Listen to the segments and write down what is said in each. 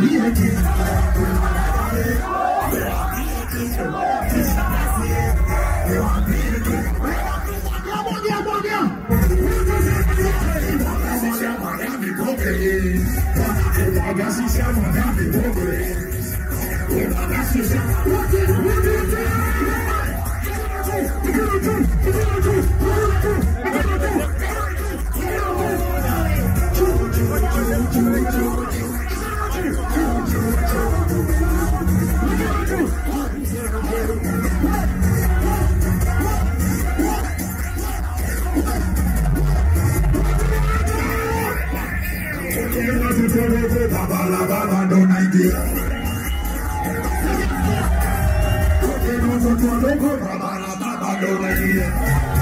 Yeah. Alabama no Nigeria. Cocaine.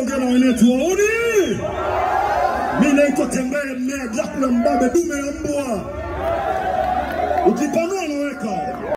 Tunaongea na wenetu wauni. Mimi naitwa Tembele mmea Jackula Mbabe dume la mbwa. Ukipanua